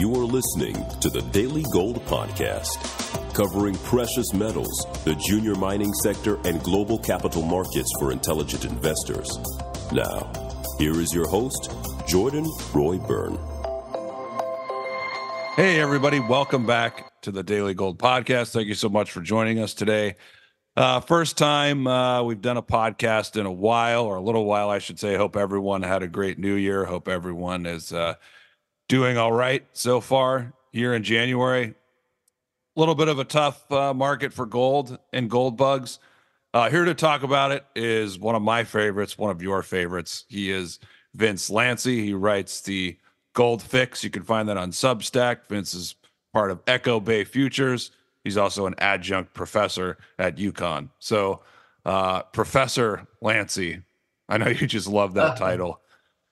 You are listening to the Daily Gold Podcast, covering precious metals, the junior mining sector, and global capital markets for intelligent investors. Now, here is your host, Jordan Roy Byrne. Hey, everybody, welcome back to the Daily Gold Podcast. Thank you so much for joining us today. Uh, first time uh, we've done a podcast in a while, or a little while, I should say. Hope everyone had a great new year. Hope everyone is uh, doing all right so far here in January. A little bit of a tough uh, market for gold and gold bugs. Uh, here to talk about it is one of my favorites, one of your favorites. He is Vince Lanci. He writes the Gold Fix. You can find that on Substack. Vince is part of Echo Bay Futures. He's also an adjunct professor at UConn. So, uh, Professor Lanci, I know you just love that title.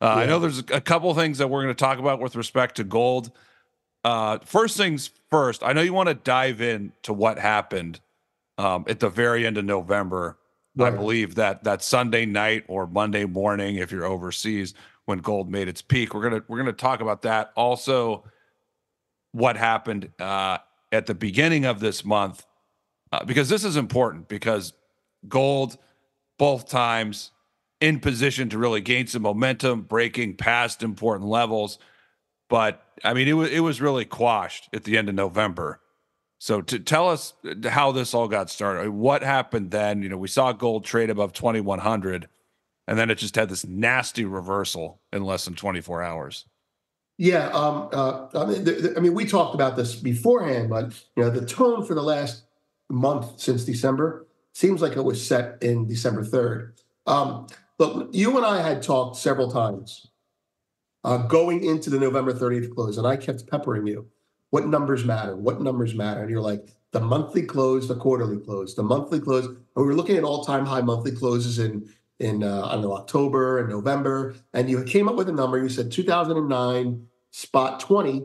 Uh, yeah. I know there's a couple things that we're going to talk about with respect to gold. Uh, first things first, I know you want to dive in to what happened um, at the very end of November. Right. I believe that that Sunday night or Monday morning, if you're overseas, when gold made its peak. We're gonna we're gonna talk about that. Also, what happened uh, at the beginning of this month uh, because this is important because gold both times in position to really gain some momentum, breaking past important levels. But I mean, it was it was really quashed at the end of November. So to tell us how this all got started, what happened then? You know, we saw gold trade above twenty one hundred, and then it just had this nasty reversal in less than twenty four hours. Yeah, um, uh, I, mean, the, the, I mean, we talked about this beforehand, but you know, the tone for the last month since December seems like it was set in December third. Um, look, you and I had talked several times uh, going into the November 30th close, and I kept peppering you. What numbers matter? What numbers matter? And you're like, the monthly close, the quarterly close, the monthly close. And we were looking at all-time high monthly closes in in uh, I don't know October and November, and you came up with a number. You said 2009 spot 20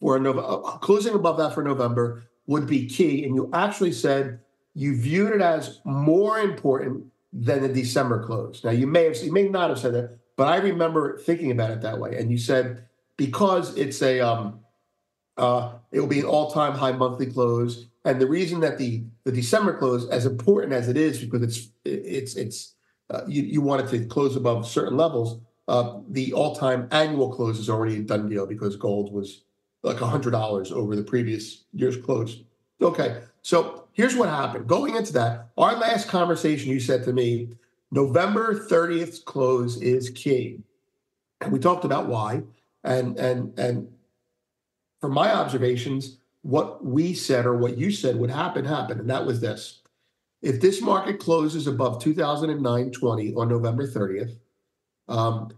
for a Nova, uh, closing above that for November would be key, and you actually said you viewed it as more important than the December close. Now you may have you may not have said that, but I remember thinking about it that way. And you said because it's a um, uh, it will be an all-time high monthly close, and the reason that the the December close, as important as it is, because it's it's it's uh, you, you want it to close above certain levels. Uh, the all-time annual close is already a done deal because gold was like hundred dollars over the previous year's close. Okay, so here's what happened. Going into that, our last conversation, you said to me, November 30th close is key, and we talked about why. And and and from my observations, what we said or what you said would happen happened, and that was this: if this market closes above 2009-20 on November 30th, um,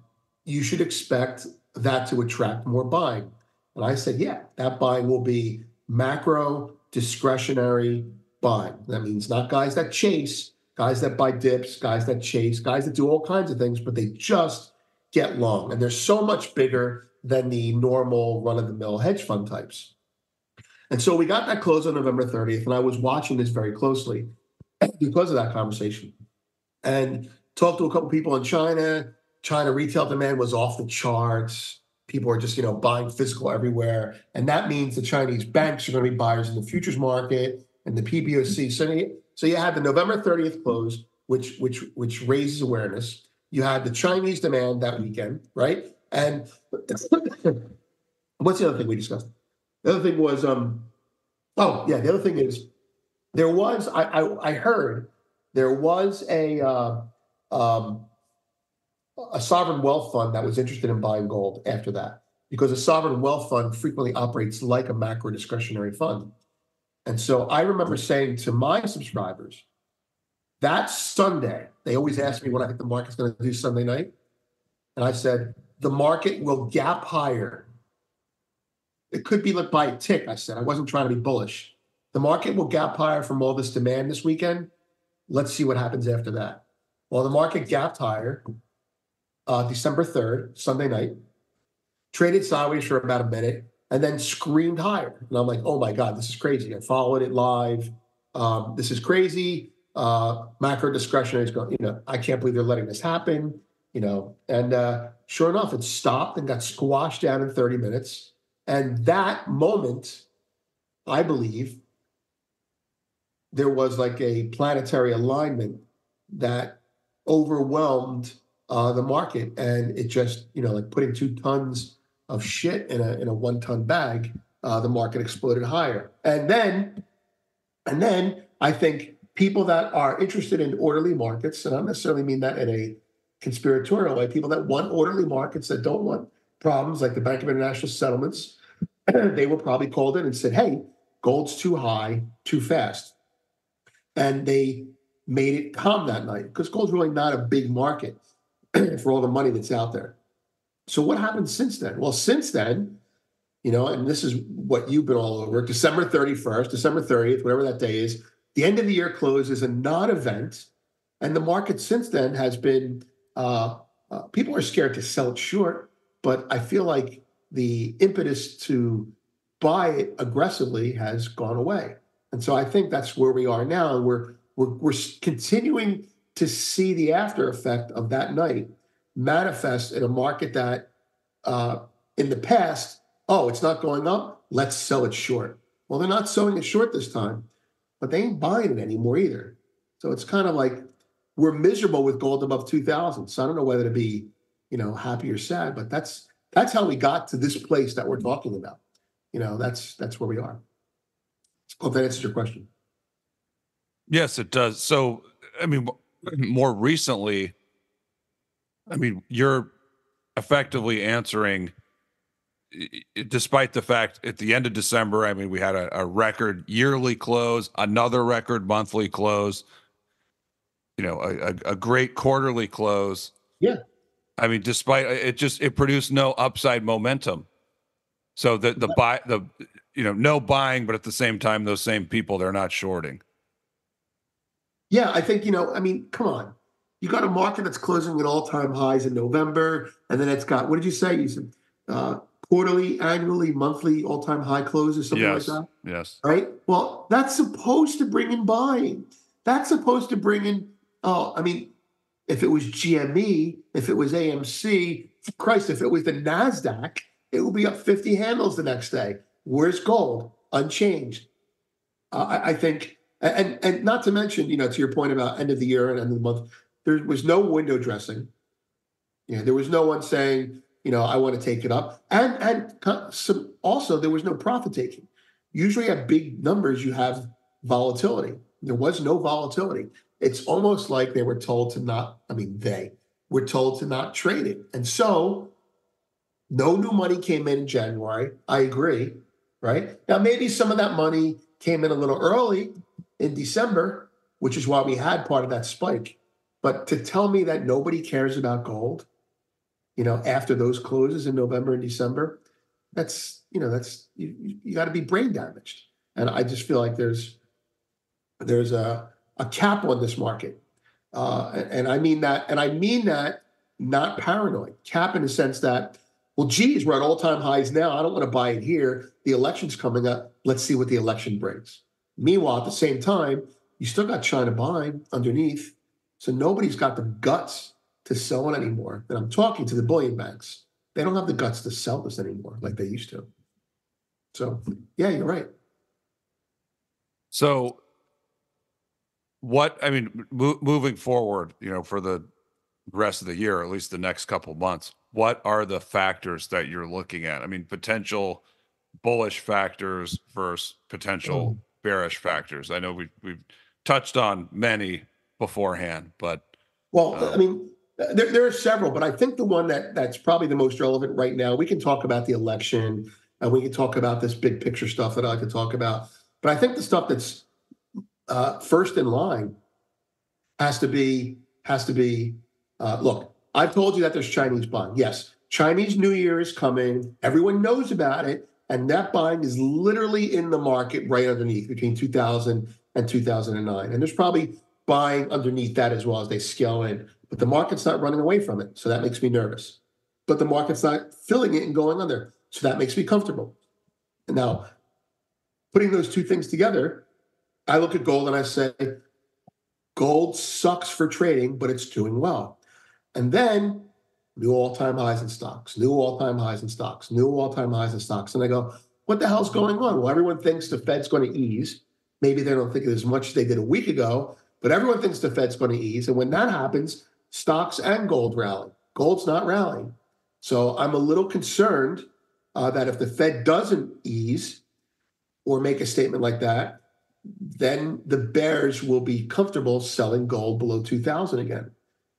you should expect that to attract more buying. And I said, yeah, that buying will be macro discretionary buying. That means not guys that chase, guys that buy dips, guys that chase, guys that do all kinds of things, but they just get long. And they're so much bigger than the normal run of the mill hedge fund types. And so we got that close on November 30th, and I was watching this very closely because of that conversation. And talked to a couple people in China, China retail demand was off the charts. People are just, you know, buying physical everywhere. And that means the Chinese banks are going to be buyers in the futures market and the PBOC. So, you, so you had the November 30th close, which which which raises awareness. You had the Chinese demand that weekend, right? And what's the other thing we discussed? The other thing was, um, oh yeah, the other thing is there was I I, I heard there was a uh, um, a sovereign wealth fund that was interested in buying gold after that because a sovereign wealth fund frequently operates like a macro discretionary fund. And so I remember saying to my subscribers, that Sunday, they always ask me what I think the market's going to do Sunday night. And I said, the market will gap higher. It could be like by a tick, I said. I wasn't trying to be bullish. The market will gap higher from all this demand this weekend. Let's see what happens after that. Well, the market gapped higher uh, December 3rd, Sunday night, traded sideways for about a minute, and then screamed higher. And I'm like, oh my God, this is crazy. I followed it live. Um, this is crazy. Uh, macro discretionary is going, you know, I can't believe they're letting this happen, you know. And uh, sure enough, it stopped and got squashed down in 30 minutes And that moment, I believe, there was like a planetary alignment that overwhelmed uh, the market, and it just you know like putting two tons of shit in a in a one ton bag, uh, the market exploded higher, and then and then I think people that are interested in orderly markets, and I don't necessarily mean that in a conspiratorial way, people that want orderly markets that don't want problems like the Bank of International Settlements, they were probably called in and said, "Hey, gold's too high, too fast," and they made it calm that night because gold's really not a big market for all the money that's out there. So what happened since then? Well, since then, you know, and this is what you've been all over. December 31st, December 30th, whatever that day is, the end of the year close is a non-event, and the market since then has been. Uh, uh, people are scared to sell it short, but I feel like the impetus to buy it aggressively has gone away, and so I think that's where we are now, we're we're, we're continuing to see the after effect of that night manifest in a market that uh, in the past, oh, it's not going up, let's sell it short. Well, they're not selling it short this time, but they ain't buying it anymore either. So it's kind of like we're miserable with gold above 2000. So I don't know whether to be, you know, happy or sad, but that's that's how we got to this place that we're talking about. You know, that's that's where we are. Hope that answers your question. Yes, it does. So, I mean, more recently, I mean, you're effectively answering, despite the fact at the end of December, I mean, we had a, a record yearly close, another record monthly close, you know, a, a, a great quarterly close. Yeah. I mean, despite it, just it produced no upside momentum. So the the buy the you know no buying, but at the same time, those same people they're not shorting. Yeah, I think, you know, I mean, come on. You got a market that's closing at all time highs in November, and then it's got, what did you say? You said uh, quarterly, annually, monthly all time high closes, something yes. like that? Yes. Right? Well, that's supposed to bring in buying. That's supposed to bring in, oh, I mean, if it was GME, if it was AMC, Christ, if it was the NASDAQ, it would be up 50 handles the next day. Where's gold? Unchanged. Uh, I, I think and and not to mention, you know, to your point about end of the year and end of the month, there was no window dressing. Yeah, there was no one saying, you know, I want to take it up, and and some, also there was no profit taking. Usually, at big numbers, you have volatility. There was no volatility. It's almost like they were told to not. I mean, they were told to not trade it, and so no new money came in in January. I agree. Right now, maybe some of that money came in a little early in December, which is why we had part of that spike. But to tell me that nobody cares about gold, you know, after those closes in November and December, that's you know that's you, you got to be brain damaged. And I just feel like there's there's a a cap on this market, uh, and I mean that, and I mean that not paranoid. Cap in the sense that, well, geez, we're at all time highs now. I don't want to buy it here. The election's coming up. Let's see what the election brings. Meanwhile, at the same time, you still got China buying underneath. So nobody's got the guts to sell it anymore. And I'm talking to the bullion banks. They don't have the guts to sell this anymore like they used to. So, yeah, you're right. So, what I mean, mo- moving forward, you know, for the rest of the year, at least the next couple months, what are the factors that you're looking at? I mean, potential bullish factors versus potential mm bearish factors? I know we we've touched on many beforehand, but well, um, I mean, there, there are several, but I think the one that that's probably the most relevant right now. We can talk about the election, and we can talk about this big picture stuff that I like to talk about. But I think the stuff that's uh, first in line has to be has to be. Uh, look, I've told you that there's Chinese buying. Yes, Chinese New Year is coming. Everyone knows about it. And that buying is literally in the market right underneath between 2000 and 2009. And there's probably buying underneath that as well as they scale in. But the market's not running away from it. So that makes me nervous. But the market's not filling it and going under. So that makes me comfortable. Now, putting those two things together, I look at gold and I say, gold sucks for trading, but it's doing well. And then new all-time highs in stocks, new all-time highs in stocks, new all-time highs in stocks. And I go, what the hell's going on? Well, everyone thinks the Fed's going to ease. Maybe they don't think it as much as they did a week ago, but everyone thinks the Fed's going to ease. And when that happens, stocks and gold rally. Gold's not rallying. So I'm a little concerned uh, that if the Fed doesn't ease or make a statement like that, then the bears will be comfortable selling gold below 2000 again.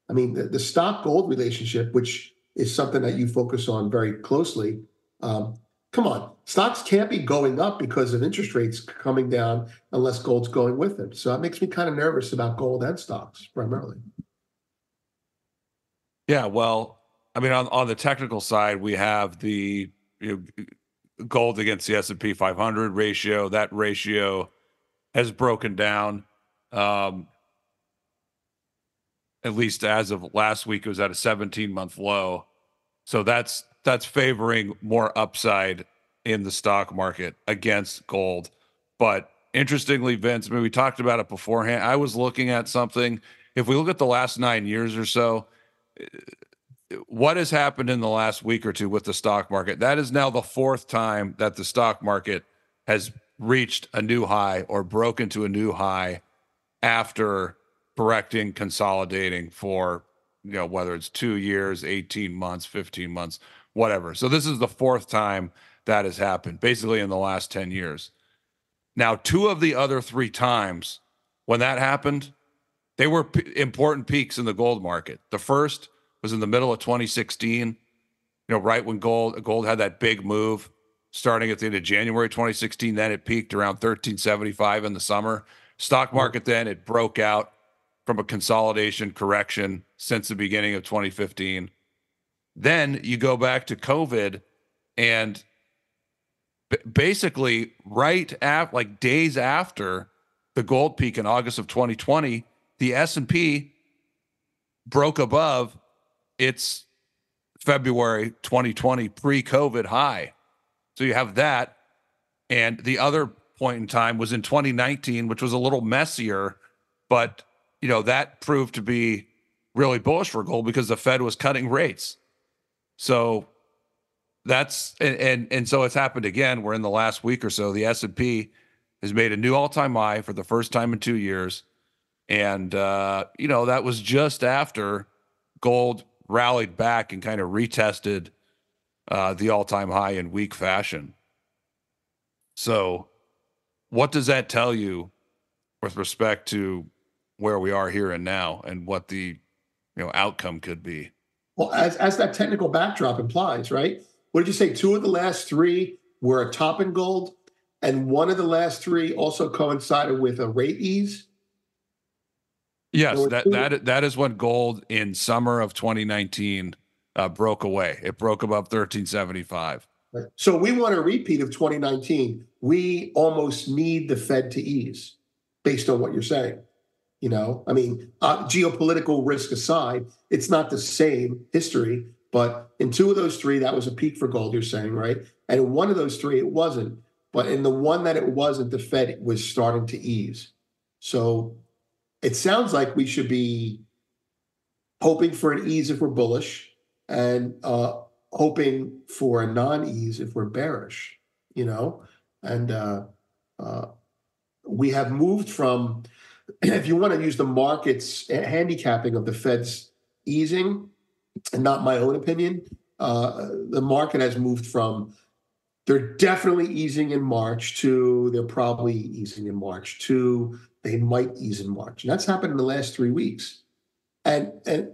I mean, the, the stock gold relationship, which is something that you focus on very closely, um, come on, stocks can't be going up because of interest rates coming down unless gold's going with them. So that makes me kind of nervous about gold and stocks primarily. Yeah, well, I mean, on, on the technical side, we have the you know, gold against the S and P 500 ratio. That ratio has broken down. Um, at least as of last week, it was at a 17 month low. So that's that's favoring more upside in the stock market against gold. But interestingly, Vince, I mean, we talked about it beforehand. I was looking at something. If we look at the last nine years or so, what has happened in the last week or two with the stock market? That is now the fourth time that the stock market has reached a new high or broken to a new high after correcting, consolidating for, you know, whether it's two years, 18 months, 15 months, whatever. So this is the fourth time that has happened, basically in the last 10 years. Now, two of the other three times when that happened, they were p- important peaks in the gold market. The first was in the middle of 2016, you know, right when gold gold had that big move starting at the end of January 2016. Then it peaked around 1375 in the summer. Stock market then it broke out from a consolidation correction since the beginning of 2015. Then you go back to COVID and basically right after like days after the gold peak in August of 2020, the S&P broke above its February 2020 pre-COVID high. So you have that. And the other point in time was in 2019, which was a little messier, but you know, that proved to be really bullish for gold because the Fed was cutting rates. So that's and and, and so it's happened again. We're in the last week or so. The S and P has made a new all-time high for the first time in two years, and uh, you know that was just after gold rallied back and kind of retested uh, the all time high in weak fashion. So, what does that tell you with respect to where we are here and now and what the you know outcome could be? Well, as, as that technical backdrop implies, right? What did you say? Two of the last three were a top in gold, and one of the last three also coincided with a rate ease. Yes, that that that is when gold in summer of 2019 uh, broke away. It broke above 1375. So we want a repeat of 2019. We almost need the Fed to ease, based on what you're saying. You know, I mean, uh, geopolitical risk aside, it's not the same history. But in two of those three, that was a peak for gold. You're saying, right? And in one of those three, it wasn't. But in the one that it wasn't, the Fed was starting to ease. So it sounds like we should be hoping for an ease if we're bullish and uh, hoping for a non-ease if we're bearish, you know, and uh, uh, we have moved from, if you want to use the market's handicapping of the Fed's easing, and not my own opinion, uh, the market has moved from they're definitely easing in March to they're probably easing in March to they might ease in March, and that's happened in the last three weeks, and and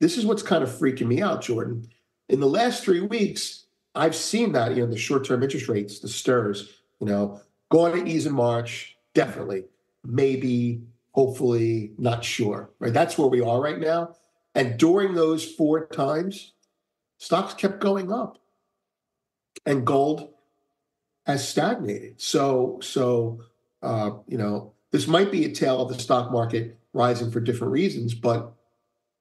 this is what's kind of freaking me out, Jordan. In the last three weeks, I've seen that, you know, the short term interest rates, the STIRs, you know, going to ease in March, definitely, maybe, hopefully, not sure, right? That's where we are right now. And during those four times, stocks kept going up and gold has stagnated. So, so, uh, you know, this might be a tale of the stock market rising for different reasons, but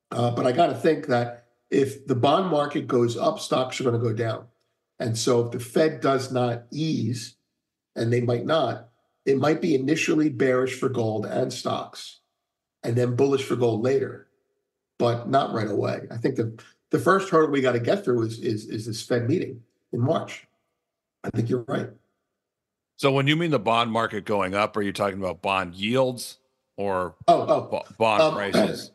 uh, but I got to think that if the bond market goes up, stocks are going to go down. And so if the Fed does not ease, and they might not, it might be initially bearish for gold and stocks, and then bullish for gold later, but not right away. I think the the first hurdle we got to get through is is is this Fed meeting in March. I think you're right. So when you mean the bond market going up, are you talking about bond yields or oh, oh. bond um, prices?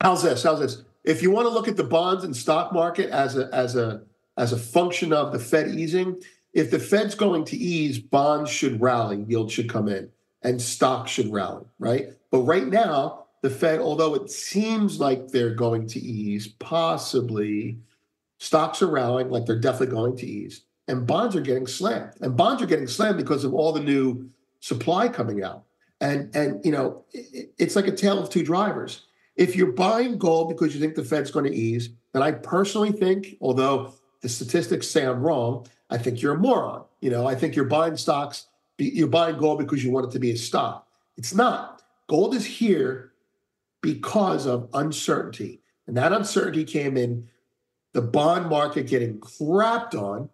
How's this? How's this? If you want to look at the bonds and stock market as a as a as a function of the Fed easing, if the Fed's going to ease, bonds should rally, yield should come in, and stocks should rally, right? But right now, the Fed, although it seems like they're going to ease, possibly stocks are rallying like they're definitely going to ease, and bonds are getting slammed. And bonds are getting slammed because of all the new supply coming out. And and you know, it, it's like a tale of two drivers. If you're buying gold because you think the Fed's going to ease, then I personally think, although the statistics say I'm wrong, I think you're a moron. You know, I think you're buying stocks, you're buying gold because you want it to be a stock. It's not. Gold is here because of uncertainty. And that uncertainty came in the bond market getting crapped on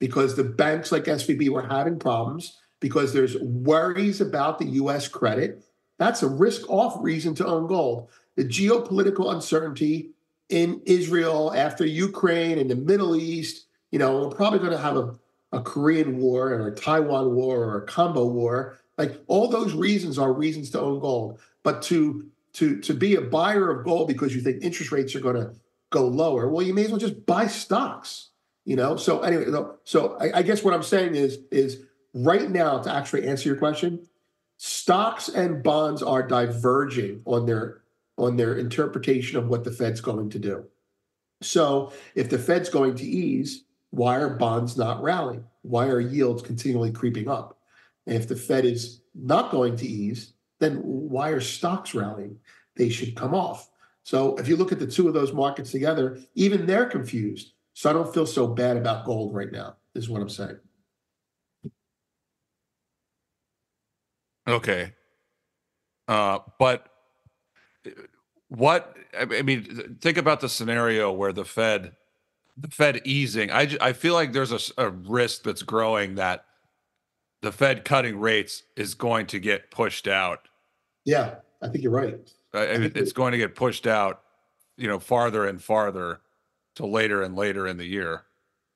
because the banks like SVB were having problems, because there's worries about the US credit. That's a risk off reason to own gold. The geopolitical uncertainty in Israel after Ukraine and the Middle East, you know, we're probably going to have a, a Korean war or a Taiwan war or a combo war. Like all those reasons are reasons to own gold. But to to to be a buyer of gold because you think interest rates are going to go lower, well, you may as well just buy stocks. You know. So anyway, so I, I guess what I'm saying is is right now to actually answer your question, stocks and bonds are diverging on their on their interpretation of what the Fed's going to do. So if the Fed's going to ease, why are bonds not rallying? Why are yields continually creeping up? And if the Fed is not going to ease, then why are stocks rallying? They should come off. So if you look at the two of those markets together, even they're confused. So I don't feel so bad about gold right now, is what I'm saying. Okay. Uh, but what I mean, think about the scenario where the Fed, the Fed easing. I I feel like there's a, a risk that's growing that the Fed cutting rates is going to get pushed out yeah, I think you're right. It's going to get pushed out, you know, farther and farther to later and later in the year.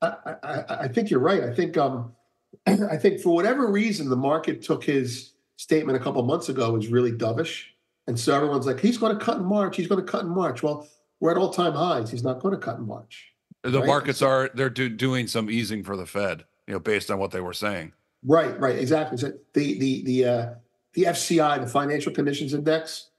I, I, I think you're right. I think um, I think for whatever reason, the market took his statement a couple months ago was really dovish, and so everyone's like, he's going to cut in March. He's going to cut in March. Well, we're at all time highs. He's not going to cut in March. The right? markets are they're do, doing some easing for the Fed, you know, based on what they were saying. Right, right, exactly. So the the the uh, the FCI, the Financial Conditions Index,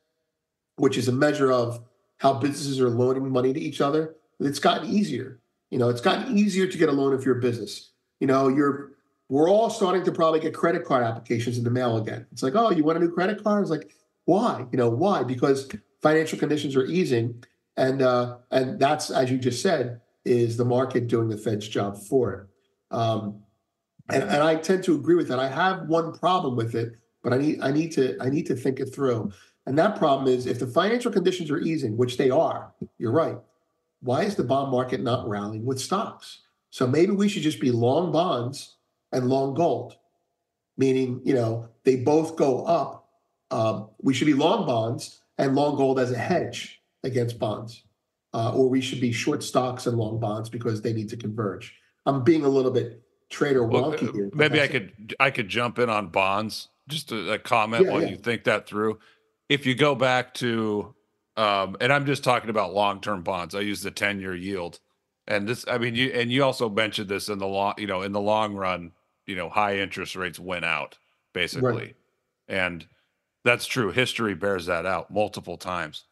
which is a measure of how businesses are loaning money to each other, it's gotten easier. You know, it's gotten easier to get a loan if you're a business. You know, you're we're all starting to probably get credit card applications in the mail again. It's like, oh, you want a new credit card? It's like, why? You know, why? Because financial conditions are easing, and uh, and that's as you just said, is the market doing the Fed's job for it. Um, and, and I tend to agree with that. I have one problem with it, but I need I need to I need to think it through. And that problem is if the financial conditions are easing, which they are, you're right. Why is the bond market not rallying with stocks? So maybe we should just be long bonds and long gold, meaning you know they both go up. Um, we should be long bonds and long gold as a hedge against bonds, uh, or we should be short stocks and long bonds because they need to converge. I'm being a little bit trader wonky well, here. Maybe I could I could jump in on bonds just a, a comment yeah, while yeah. you think that through. If you go back to, um, and I'm just talking about long term bonds, I use the 10 year yield. And this, I mean, you, and you also mentioned this in the long, you know, in the long run, you know, high interest rates went out basically. Right. And that's true. History bears that out multiple times.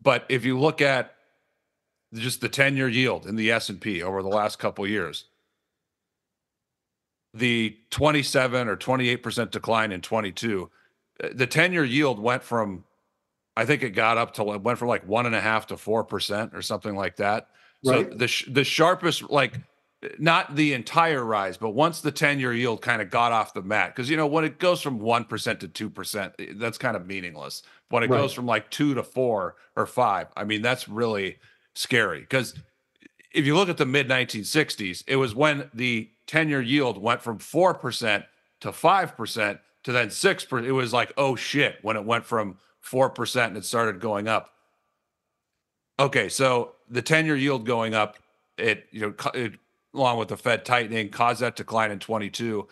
But if you look at just the 10 year yield in the S&P over the last couple years, the 27 or 28% decline in 22, the 10 year yield went from, I think it got up to, it went from like one and a half to 4% or something like that. Right. So the, the sharpest, like, not the entire rise, but once the 10 year yield kind of got off the mat, because, you know, when it goes from 1% to 2%, eh, that's kind of meaningless. When it right. goes from like two to four or five, I mean, that's really scary. Because if you look at the mid 1960s, it was when the 10 year yield went from 4% to 5% to then 6%. It was like, oh shit, when it went from 4% and it started going up. Okay, so the 10-year yield going up, it you know, it, along with the Fed tightening, caused that decline in 22.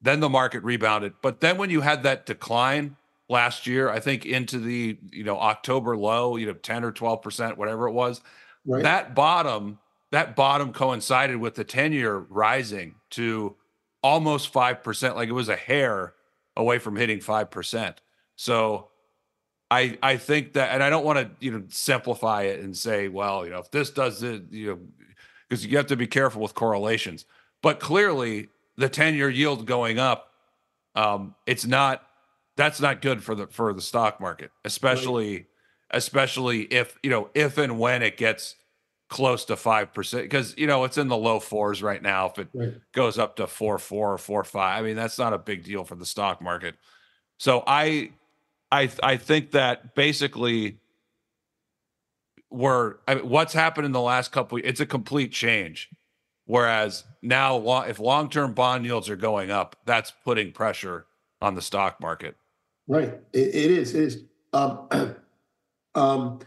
Then the market rebounded, but then when you had that decline last year, I think into the you know October low, you know, 10 or 12 percent, whatever it was, right. that bottom that bottom coincided with the 10-year rising to almost 5%, like it was a hair away from hitting 5%. So I I think that, and I don't want to you know simplify it and say, well, you know, if this does it, you know, because you have to be careful with correlations. But clearly, the ten-year yield going up, um, it's not. That's not good for the for the stock market, especially right. Especially if you know if and when it gets close to five percent because you know it's in the low fours right now. If it right. goes up to four four or four five, I mean that's not a big deal for the stock market. So I I I think that basically we're I mean, what's happened in the last couple. Weeks. It's a complete change. Whereas now, if long term bond yields are going up, that's putting pressure on the stock market. Right. it, it is. It is. Um, um,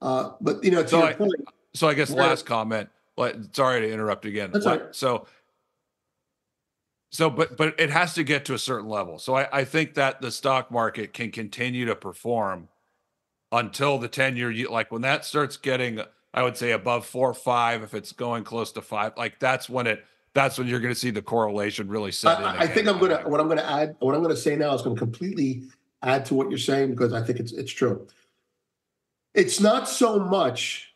uh, but you know, to so your I, point. So I guess last comment. But sorry to interrupt again. That's right. So so, but but it has to get to a certain level. So I, I think that the stock market can continue to perform until the 10 year like when that starts getting I would say above four or five, if it's going close to five, like that's when it that's when you're going to see the correlation really set I, I think I'm gonna what I'm gonna add what I'm gonna say now is going to completely add to what you're saying because I think it's it's true. It's not so much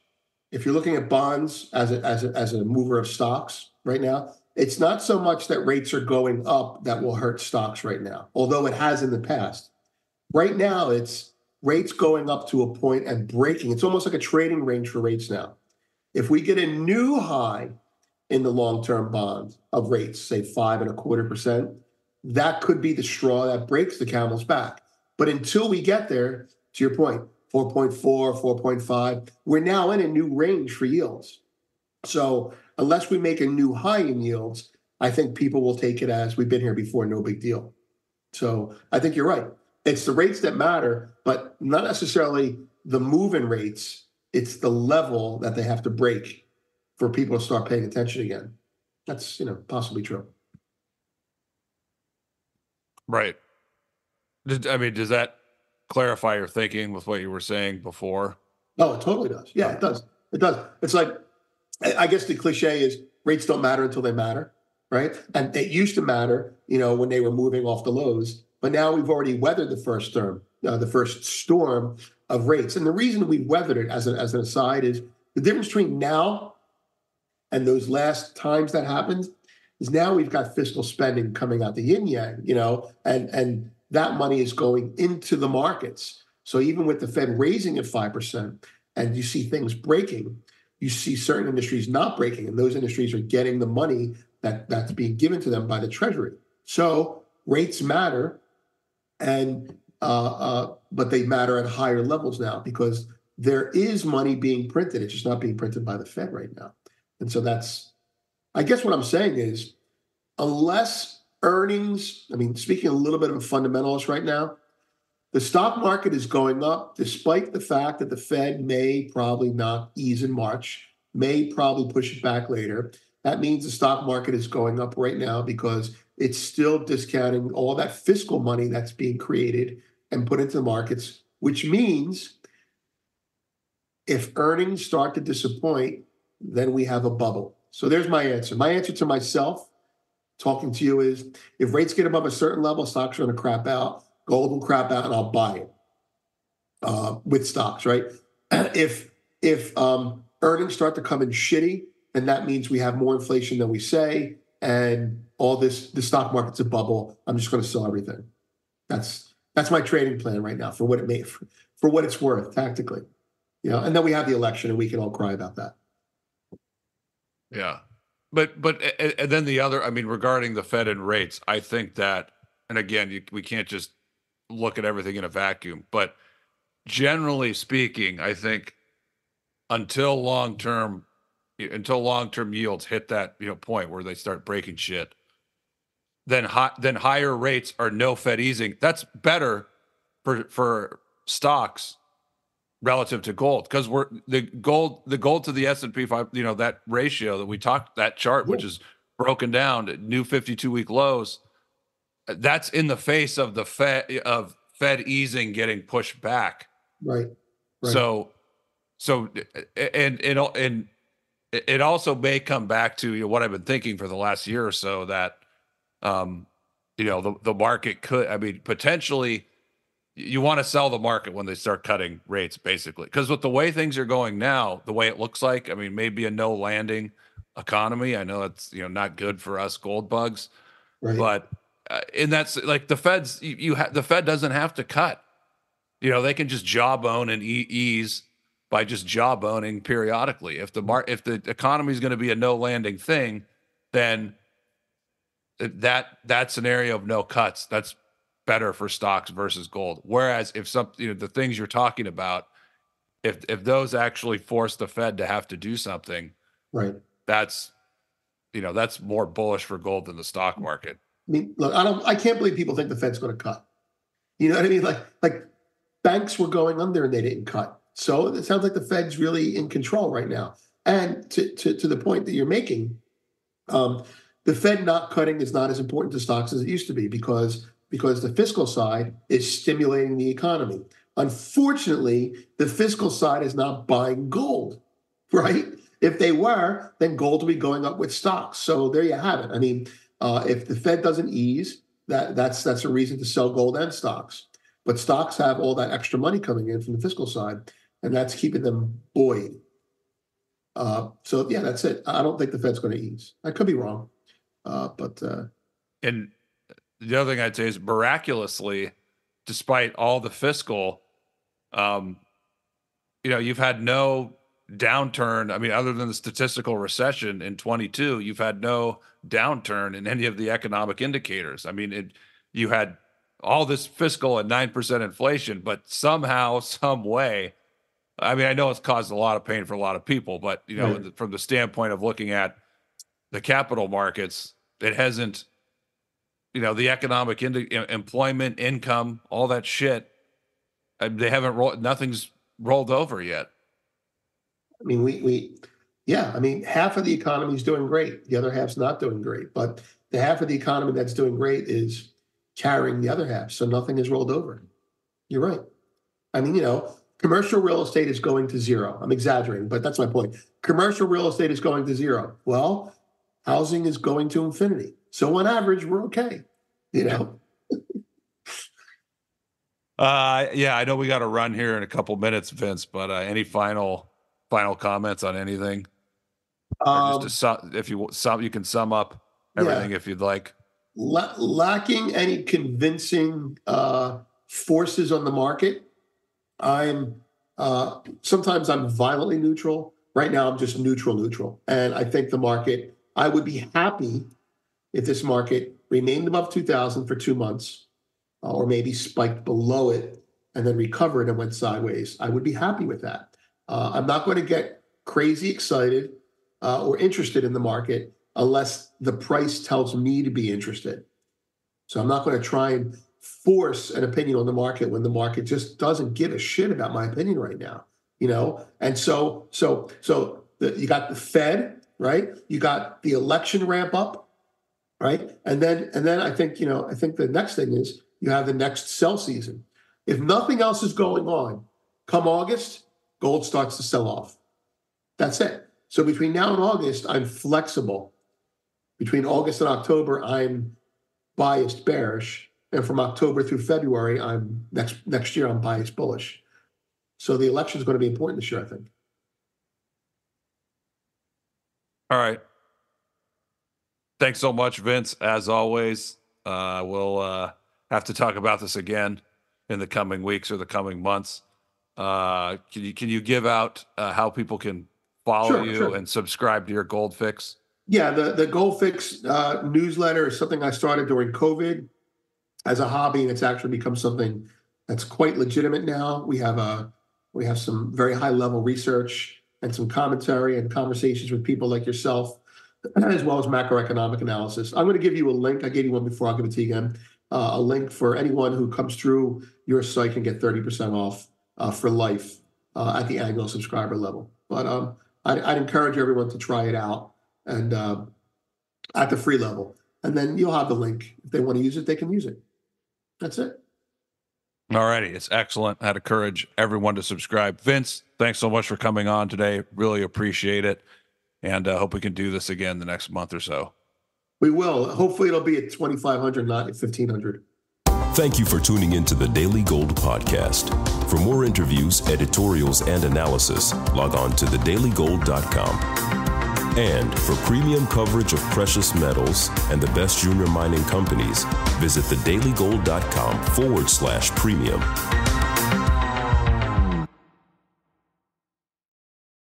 if you're looking at bonds as a, as a, as a mover of stocks right now it's not so much that rates are going up that will hurt stocks right now, although it has in the past. Right now, it's rates going up to a point and breaking. It's almost like a trading range for rates now. If we get a new high in the long term bond of rates, say five and a quarter percent, that could be the straw that breaks the camel's back. But until we get there, to your point, 4.4, 4.5, we're now in a new range for yields. So unless we make a new high in yields, I think people will take it as we've been here before, no big deal. So I think you're right. It's the rates that matter, but not necessarily the move-in rates. It's the level that they have to break for people to start paying attention again. That's you know possibly true. Right. I mean, does that clarify your thinking with what you were saying before? Oh, it totally does. Yeah, it does. It does. It's like I guess the cliche is rates don't matter until they matter, right? And it used to matter, you know, when they were moving off the lows, but now we've already weathered the first term, uh, the first storm of rates. And the reason we weathered it, as, a, as an aside, is the difference between now and those last times that happened is now we've got fiscal spending coming out the yin yang, you know, and and that money is going into the markets. So even with the Fed raising at five percent, and you see things breaking, you see certain industries not breaking, and those industries are getting the money that that's being given to them by the Treasury. So rates matter, and uh, uh, but they matter at higher levels now because there is money being printed. It's just not being printed by the Fed right now, and so that's. I guess what I'm saying is, unless earnings, I mean, speaking a little bit of a fundamentalist right now, the stock market is going up despite the fact that the Fed may probably not ease in March, may probably push it back later. That means the stock market is going up right now because it's still discounting all that fiscal money that's being created and put into the markets, which means if earnings start to disappoint, then we have a bubble. So there's my answer. My answer to myself talking to you is if rates get above a certain level, stocks are going to crap out gold will crap out and I'll buy it uh, with stocks, right? if if um, earnings start to come in shitty, and that means we have more inflation than we say, and all this the stock market's a bubble. I'm just going to sell everything. That's that's my trading plan right now for what it may for, for what it's worth tactically, you know. And then we have the election, and we can all cry about that. Yeah, but but and then the other, I mean, regarding the Fed and rates, I think that, and again, you, we can't just look at everything in a vacuum. But generally speaking, I think until long term until long term yields hit that you know point where they start breaking shit, then high, then higher rates are no Fed easing. That's better for for stocks relative to gold because we're the gold the gold to the S&P 5 you know that ratio that we talked that chart which is broken down to new 52 week lows that's in the face of the Fed of Fed easing getting pushed back. Right. right. So, so and and and it also may come back to you know, what I've been thinking for the last year or so that, um, you know, the the market could. I mean, potentially, you want to sell the market when they start cutting rates, basically, because with the way things are going now, the way it looks like, I mean, maybe a no landing economy. I know it's you know not good for us gold bugs, right. but uh, and that's like the Fed's you, you ha- the Fed doesn't have to cut. You know, they can just jawbone and e- ease by just jawboning periodically. If the mar- if the economy is going to be a no landing thing, then that that scenario of no cuts that's better for stocks versus gold. Whereas if some you know the things you're talking about, if if those actually force the Fed to have to do something, right? That's you know that's more bullish for gold than the stock market. I mean, look, I don't, I can't believe people think the Fed's going to cut. You know what I mean? Like, like banks were going under and they didn't cut. So it sounds like the Fed's really in control right now. And to to, to the point that you're making, um, the Fed not cutting is not as important to stocks as it used to be because because the fiscal side is stimulating the economy. Unfortunately, the fiscal side is not buying gold, right? If they were, then gold would be going up with stocks. So there you have it. I mean, uh, if the Fed doesn't ease, that that's that's a reason to sell gold and stocks. But stocks have all that extra money coming in from the fiscal side, and that's keeping them buoyed. Uh, so yeah, that's it. I don't think the Fed's going to ease. I could be wrong, uh, but uh, and the other thing I'd say is miraculously, despite all the fiscal, um, you know, you've had no downturn. I mean, other than the statistical recession in 22, you've had no downturn in any of the economic indicators. I mean, it, you had all this fiscal and 9% inflation, but somehow, some way, I mean, I know it's caused a lot of pain for a lot of people, but you know, right. from the standpoint of looking at the capital markets, it hasn't, you know, the economic employment, income, all that shit. Uh, they haven't rolled. Nothing's rolled over yet. I mean, we we yeah, I mean, half of the economy is doing great. The other half's not doing great. But the half of the economy that's doing great is carrying the other half. So nothing is rolled over. You're right. I mean, you know, commercial real estate is going to zero. I'm exaggerating, but that's my point. Commercial real estate is going to zero. Well, housing is going to infinity. So on average, we're okay. You know. uh yeah, I know we got to run here in a couple minutes, Vince, but uh, any final final comments on anything? Um, just to if you sum, you can sum up everything yeah. if you'd like. La- lacking any convincing uh, forces on the market, I'm uh, sometimes I'm violently neutral. Right now, I'm just neutral, neutral, and I think the market. I would be happy if this market remained above 2,000 for two months, uh, or maybe spiked below it and then recovered and went sideways. I would be happy with that. Uh, I'm not going to get crazy excited uh, or interested in the market unless the price tells me to be interested. So I'm not going to try and force an opinion on the market when the market just doesn't give a shit about my opinion right now. You know, and so so so the, you got the Fed, right? You got the election ramp up, right? And then and then I think you know I think the next thing is you have the next sell season. If nothing else is going on, come August, gold starts to sell off. That's it. So between now and August, I'm flexible. Between August and October, I'm biased bearish. And from October through February, I'm next next year I'm biased bullish. So the election is going to be important this year, I think. All right. Thanks so much, Vince. As always, uh, we'll uh, have to talk about this again in the coming weeks or the coming months. Uh, can you can you give out uh, how people can follow sure, you sure. and subscribe to your Gold Fix? Yeah, the the Gold Fix uh, newsletter is something I started during COVID as a hobby, and it's actually become something that's quite legitimate now. We have a we have some very high level research and some commentary and conversations with people like yourself, as well as macroeconomic analysis. I'm going to give you a link. I gave you one before. I'll give it to you again. Uh, a link for anyone who comes through your site can get 30% off uh, for life uh, at the annual subscriber level. But um, I'd, I'd, encourage everyone to try it out and uh, at the free level, and then you'll have the link if they want to use it. They can use it. That's it. All righty, it's excellent. I'd encourage everyone to subscribe. Vince, thanks so much for coming on today. Really appreciate it, and uh, hope we can do this again the next month or so. We will. Hopefully, it'll be at twenty five hundred, not at fifteen hundred. Thank you for tuning in to the Daily Gold Podcast. For more interviews, editorials, and analysis, log on to thedailygold.com. And for premium coverage of precious metals and the best junior mining companies, visit thedailygold.com forward slash premium.